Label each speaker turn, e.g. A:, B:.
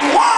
A: Wow!